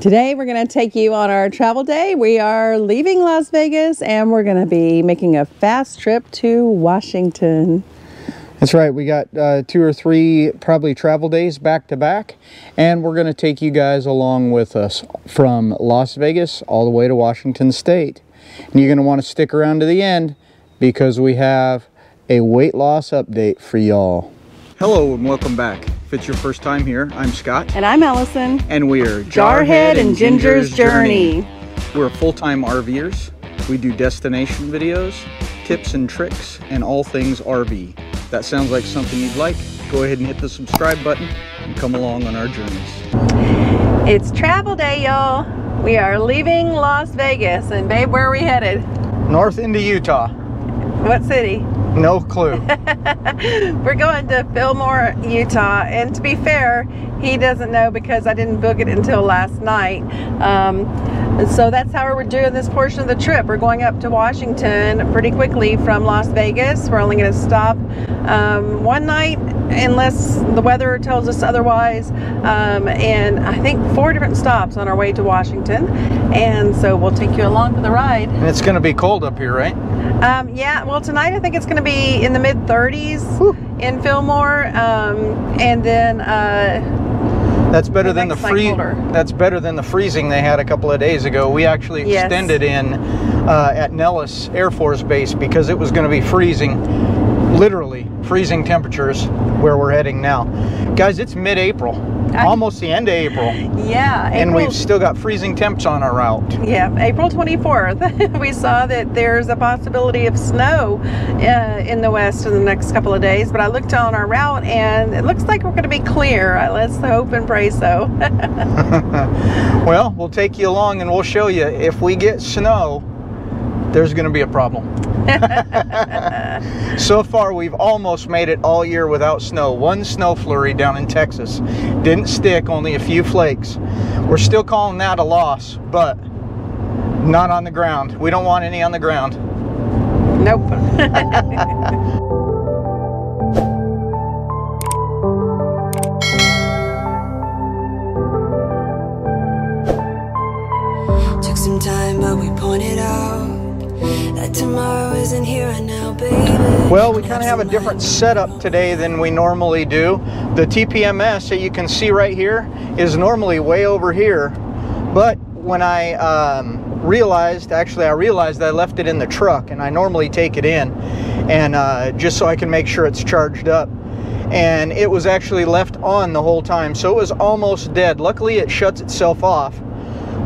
Today we're going to take you on our travel day. We are leaving Las Vegas and we're going to be making a fast trip to Washington. That's right. We got uh, two or three probably travel days back to back, and we're going to take you guys along with us from Las Vegas all the way to Washington State. And you're going to want to stick around to the end because we have a weight loss update for y'all. Hello and welcome back. If it's your first time here, I'm Scott. And I'm Allison. And we're Jarhead, and Ginger's, Journey. Journey. We're full-time RVers. We do destination videos, tips and tricks, and all things RV. That sounds like something you'd like, go ahead and hit the subscribe button and come along on our journeys. It's travel day, y'all. We are leaving Las Vegas. And babe, where are we headed? North into Utah. What city? No clue. We're going to Fillmore, Utah. And to be fair, he doesn't know because I didn't book it until last night. Um, so that's how we're doing this portion of the trip. We're going up to Washington pretty quickly from Las Vegas. We're only going to stop um, one night unless the weather tells us otherwise. Um, and I think four different stops on our way to Washington. And so we'll take you along for the ride. And it's going to be cold up here, right? Um, yeah, well, tonight I think it's going to be in the mid 30s in Fillmore. Um, and then. Uh, that's better than the free. That's better than the freezing they had a couple of days ago. We actually extended yes. in uh, at Nellis Air Force Base because it was going to be freezing literally freezing temperatures where we're heading now. Guys, it's mid-April, almost the end of April. Yeah. April, and we've still got freezing temps on our route. Yeah, April 24th. we saw that there's a possibility of snow uh, in the west in the next couple of days, but I looked on our route and it looks like we're going to be clear. Let's hope and pray so. well, we'll take you along and we'll show you if we get snow, there's going to be a problem. so far, we've almost made it all year without snow. One snow flurry down in Texas. Didn't stick, only a few flakes. We're still calling that a loss, but not on the ground. We don't want any on the ground. Nope. Took some time, but we pointed out Well, we kind of have a different setup today than we normally do. The TPMS that you can see right here is normally way over here, but when I um, realized, actually I realized I left it in the truck and I normally take it in and uh, just so I can make sure it's charged up. And it was actually left on the whole time so it was almost dead. Luckily it shuts itself off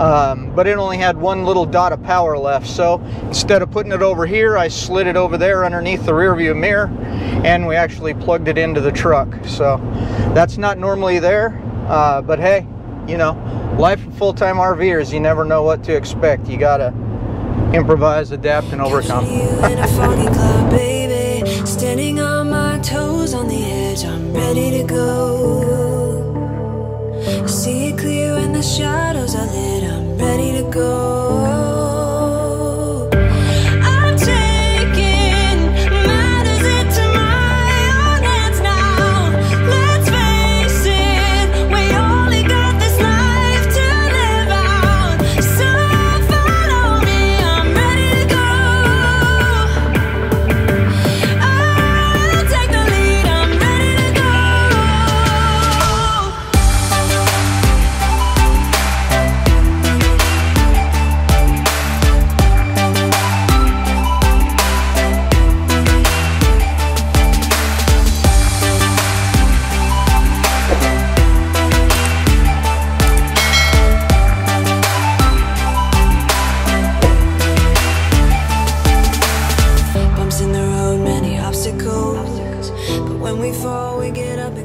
um, but it only had one little dot of power left. So instead of putting it over here, I slid it over there underneath the rear view mirror and we actually plugged it into the truck. So that's not normally there, uh, but hey, you know, life of full-time RVers, you never know what to expect. You gotta improvise, adapt, and overcome. Standing on my toes on the edge, I'm ready to go. See it clear when the shadows are lit, I'm ready to go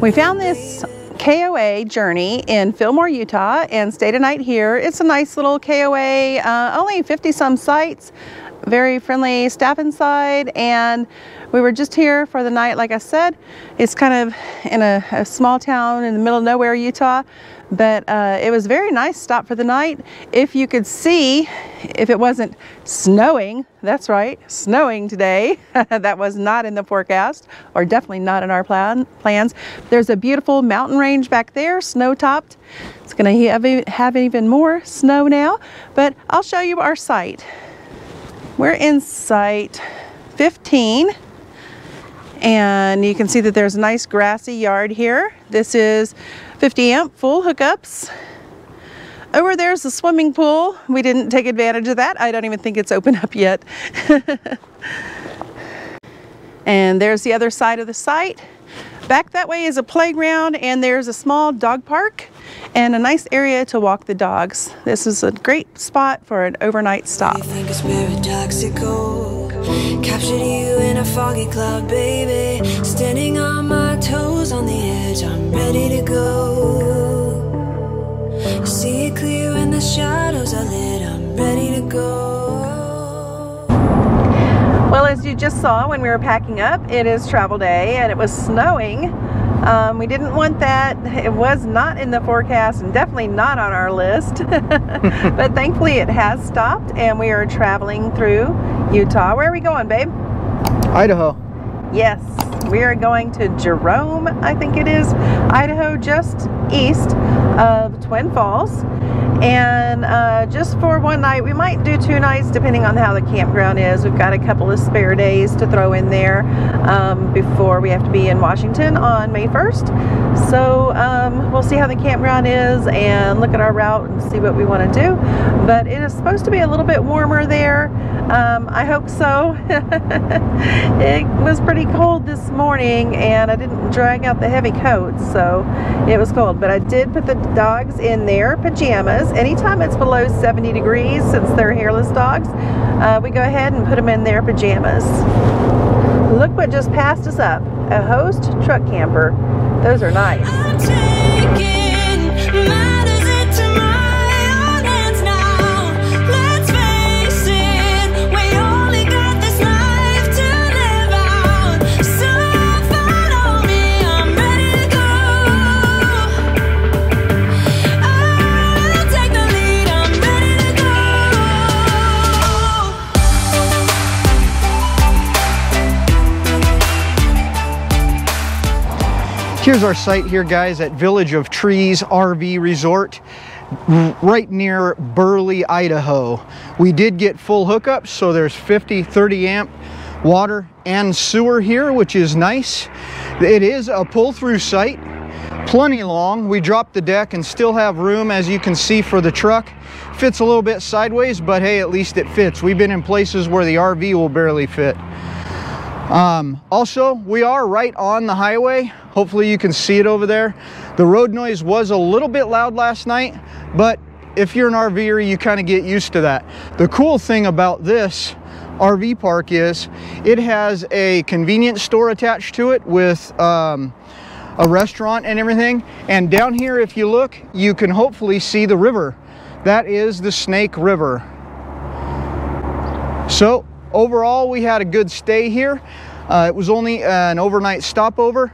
We found this KOA journey in Fillmore, Utah and stayed a night here. It's a nice little KOA, uh, only 50 some sites, very friendly staff inside and we were just here for the night like I said. It's kind of in a, a small town in the middle of nowhere, Utah, but uh, it was very nice stop for the night. If you could see, if it wasn't snowing, that's right, snowing today. that was not in the forecast, or definitely not in our plan plans. There's a beautiful mountain range back there, snow-topped. It's gonna have, have even more snow now, but I'll show you our site. We're in site 15 and you can see that there's a nice grassy yard here. This is 50 amp full hookups. Over there's the swimming pool. We didn't take advantage of that. I don't even think it's open up yet. and there's the other side of the site. Back that way is a playground and there's a small dog park and a nice area to walk the dogs. This is a great spot for an overnight stop. Captured you in a foggy cloud, baby. Standing on my toes on the edge I'm ready to go. See it clear when the shadows are lit I'm ready to go. Well, as you just saw when we were packing up, it is travel day and it was snowing um, we didn't want that. It was not in the forecast and definitely not on our list. but thankfully it has stopped and we are traveling through Utah. Where are we going, babe? Idaho. Yes, we are going to Jerome, I think it is, Idaho, just east of Twin Falls and uh, just for one night we might do two nights depending on how the campground is. We've got a couple of spare days to throw in there um, before we have to be in Washington on May 1st so um, we'll see how the campground is and look at our route and see what we want to do. But it is supposed to be a little bit warmer there. Um, I hope so. It was pretty cold this morning and I didn't drag out the heavy coats so it was cold. But I did put the dogs in their pajamas anytime it's below 70 degrees, since they're hairless dogs, uh, we go ahead and put them in their pajamas. Look what just passed us up, a host truck camper. Those are nice. Here's our site here, guys, at Village of Trees RV Resort, right near Burley, Idaho. We did get full hookups, so there's 50, 30 amp water and sewer here, which is nice. It is a pull-through site, plenty long. We dropped the deck and still have room, as you can see, for the truck. Fits a little bit sideways, but hey, at least it fits. We've been in places where the RV will barely fit. Um, also, we are right on the highway. Hopefully you can see it over there. The road noise was a little bit loud last night, but if you're an RVer, you kind of get used to that. The cool thing about this RV park is it has a convenience store attached to it with um, a restaurant and everything. And down here, if you look, you can hopefully see the river. That is the Snake River. So overall, we had a good stay here. Uh, it was only an overnight stopover,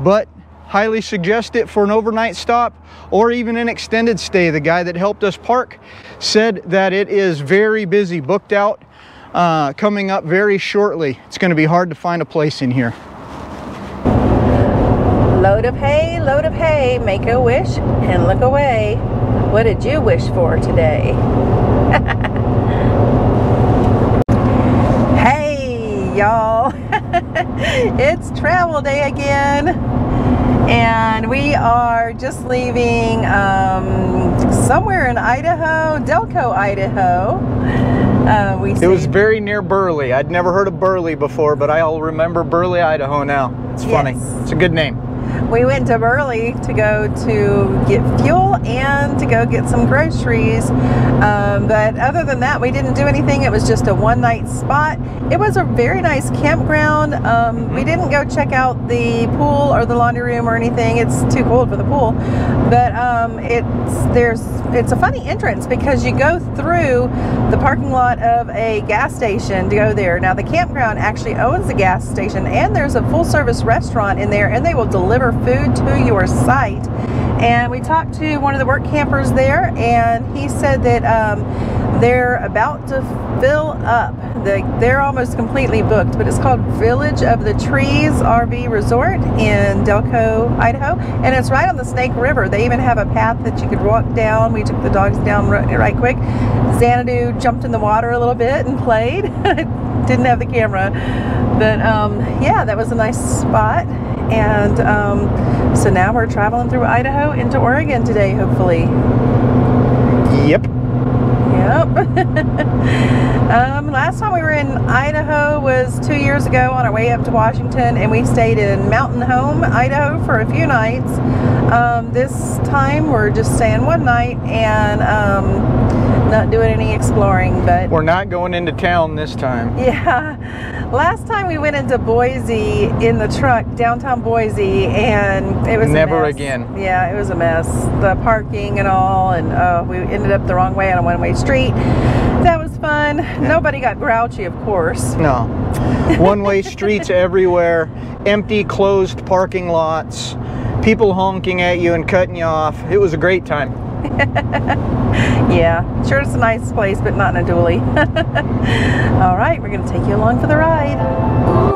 but highly suggest it for an overnight stop or even an extended stay. The guy that helped us park said that it is very busy, booked out, uh, coming up very shortly. It's going to be hard to find a place in here. Load of hay, load of hay, make a wish and look away. What did you wish for today? y'all. it's travel day again. And we are just leaving um, somewhere in Idaho, Delco, Idaho. Uh, we it was very near Burley. I'd never heard of Burley before, but I'll remember Burley, Idaho now. It's funny. Yes. It's a good name we went to Burley to go to get fuel and to go get some groceries. Um, but other than that, we didn't do anything. It was just a one night spot. It was a very nice campground. Um, we didn't go check out the pool or the laundry room or anything. It's too cold for the pool. But um, it's there's it's a funny entrance because you go through the parking lot of a gas station to go there. Now the campground actually owns the gas station and there's a full service restaurant in there and they will deliver food to your site And we talked to one of the work campers there, and he said that um, they're about to fill up. The, they're almost completely booked, but it's called Village of the Trees RV Resort in Delco, Idaho, and it's right on the Snake River. They even have a path that you could walk down. We took the dogs down right, right quick. Xanadu jumped in the water a little bit and played. Didn't have the camera, but um, yeah, that was a nice spot. And um, so now we're traveling through Idaho into Oregon today, hopefully. Yep. Yep. um, last time we were in Idaho was two years ago on our way up to Washington, and we stayed in Mountain Home, Idaho for a few nights. Um, this time we're just staying one night and um, not doing any exploring, but we're not going into town this time. Yeah. Last time we went into Boise in the truck, downtown Boise, and it was never again. Yeah, it was a mess. The parking and all, and uh, we ended up the wrong way on a one-way street. That was fun. Yeah. Nobody got grouchy, of course. No. One-way streets everywhere, empty, closed parking lots, people honking at you and cutting you off. It was a great time. yeah, sure it's a nice place, but not in a dually. All right, we're going to take you along for the ride.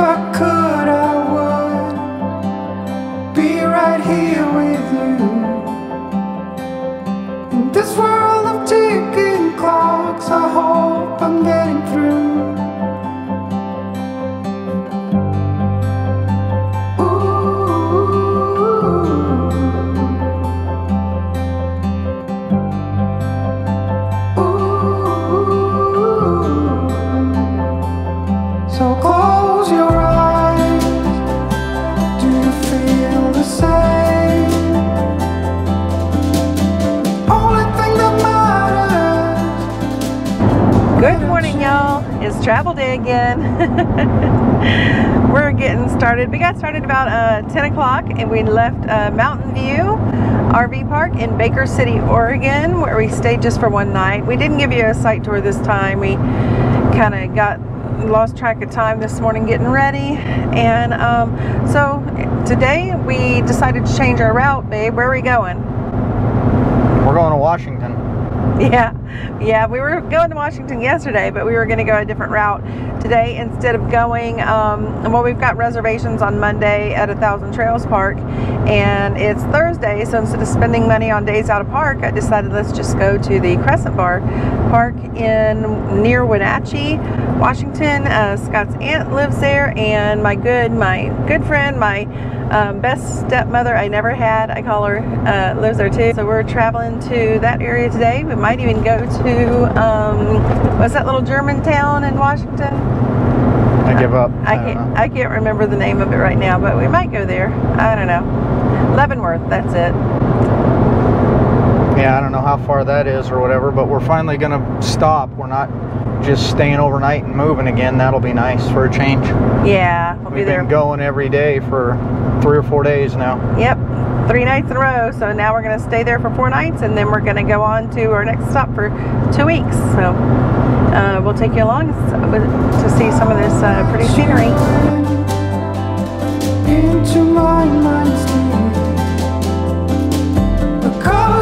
if I could. Travel day again. We're getting started. We got started about uh, 10 o'clock and we left uh, Mountain View RV Park in Baker City, Oregon, where we stayed just for one night. We didn't give you a site tour this time. We kind of got lost track of time this morning getting ready. And um, so today we decided to change our route, babe. Where are we going? We're going to Washington. Yeah, yeah, we were going to Washington yesterday, but we were going to go a different route today instead of going. Um, well, we've got reservations on Monday at a Thousand Trails Park, and it's Thursday, so instead of spending money on days out of park, I decided let's just go to the Crescent Bar Park in near Wenatchee, Washington. Uh, Scott's aunt lives there, and my good, my good friend, my um, best stepmother I never had, I call her, uh, lives there too. So we're traveling to that area today. We might even go to, um, what's that little German town in Washington? I give up. I, I can't. I can't remember the name of it right now, but we might go there. I don't know. Leavenworth. That's it. Yeah, I don't know how far that is or whatever, but we're finally gonna stop. We're not just staying overnight and moving again. That'll be nice for a change. Yeah, we'll We've be been going every day for three or four days now. Yep, three nights in a row. So now we're going to stay there for four nights, and then we're going to go on to our next stop for two weeks. So uh, we'll take you along to see some of this uh, pretty scenery. Into my contrasts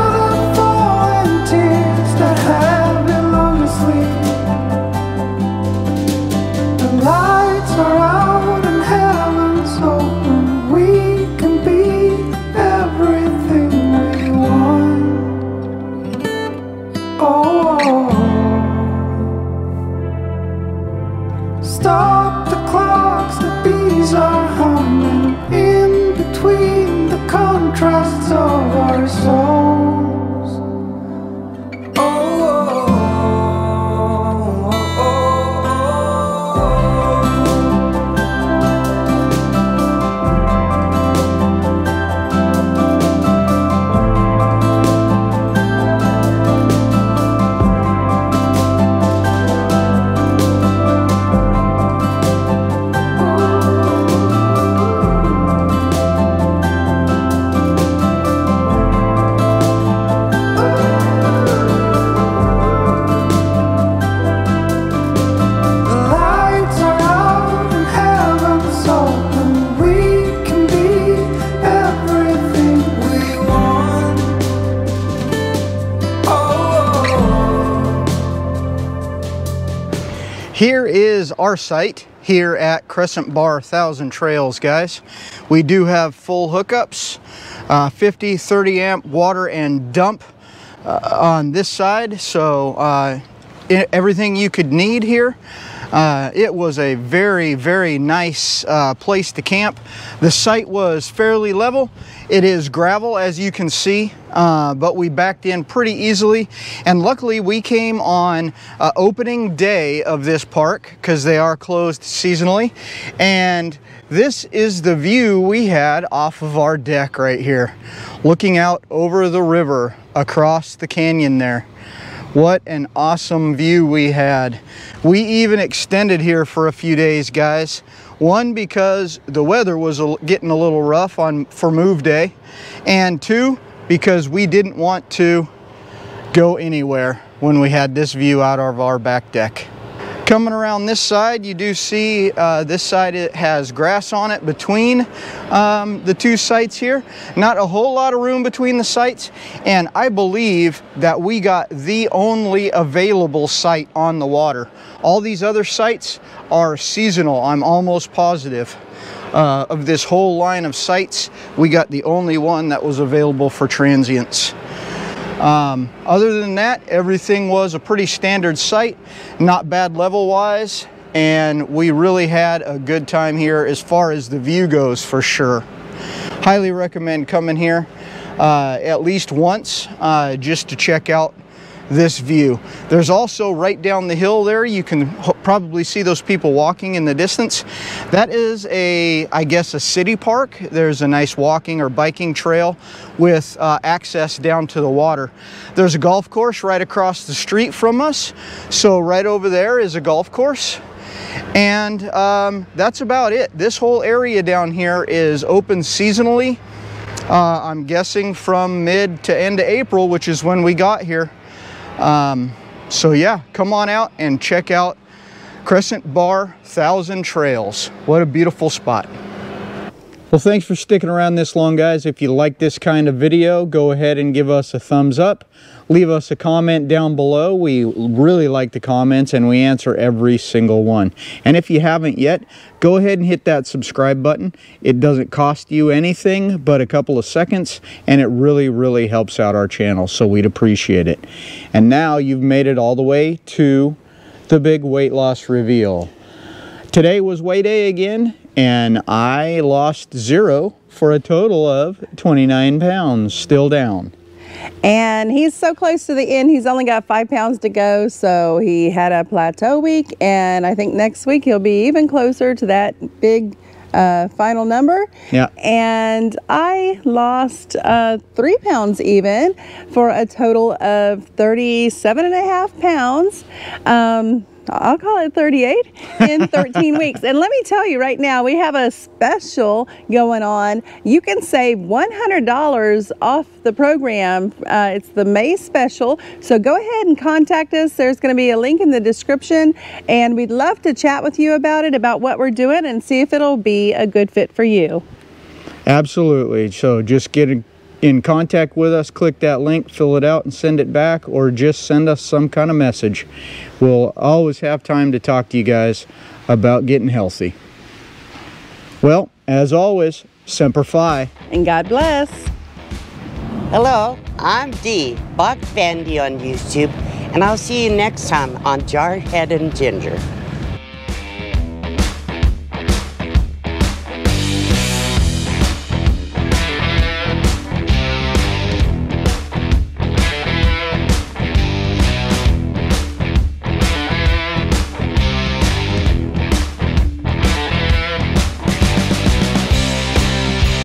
here is our site here at Crescent Bar Thousand Trails, guys. We do have full hookups, uh, 50, 30 amp water and dump uh, on this side. So uh, everything you could need here. Uh, it was a very, very nice uh, place to camp. The site was fairly level. It is gravel, as you can see, uh, but we backed in pretty easily. And luckily, we came on uh, opening day of this park because they are closed seasonally. And this is the view we had off of our deck right here, looking out over the river across the canyon there. What an awesome view we had. We even extended here for a few days, guys. One, because the weather was getting a little rough on for move day. And two, because we didn't want to go anywhere when we had this view out of our back deck. Coming around this side, you do see uh, this side it has grass on it between um, the two sites here. Not a whole lot of room between the sites, and I believe that we got the only available site on the water. All these other sites are seasonal, I'm almost positive. Uh, of this whole line of sites, we got the only one that was available for transients. Um, other than that, everything was a pretty standard site, not bad level wise, and we really had a good time here as far as the view goes for sure. Highly recommend coming here uh, at least once uh, just to check out this view. There's also right down the hill there, you can probably see those people walking in the distance. That is a, I guess, a city park. There's a nice walking or biking trail with uh, access down to the water. There's a golf course right across the street from us. So right over there is a golf course. And um, that's about it. This whole area down here is open seasonally. Uh, I'm guessing from mid to end of April, which is when we got here. Um, so yeah, come on out and check out Crescent Bar Thousand Trails. What a beautiful spot. Well, thanks for sticking around this long, guys. If you like this kind of video, go ahead and give us a thumbs up. Leave us a comment down below. We really like the comments and we answer every single one. And if you haven't yet, go ahead and hit that subscribe button. It doesn't cost you anything but a couple of seconds and it really, really helps out our channel. So we'd appreciate it. And now you've made it all the way to the big weight loss reveal. Today was weigh day again and I lost zero for a total of 29 pounds, still down. And he's so close to the end, he's only got five pounds to go. So he had a plateau week, and I think next week he'll be even closer to that big uh, final number. Yeah. And I lost uh, three pounds even for a total of 37 and a half pounds. Um, I'll call it 38 in 13 weeks. And let me tell you right now, we have a special going on. You can save $100 off the program. Uh, it's the May special. So go ahead and contact us. There's going to be a link in the description. And we'd love to chat with you about it, about what we're doing, and see if it'll be a good fit for you. Absolutely. So just get in in contact with us, click that link, fill it out and send it back or just send us some kind of message. We'll always have time to talk to you guys about getting healthy. Well, as always, Semper Fi. And God bless. Hello, I'm Dee, Bob Vandy on YouTube, and I'll see you next time on Jarhead and Ginger.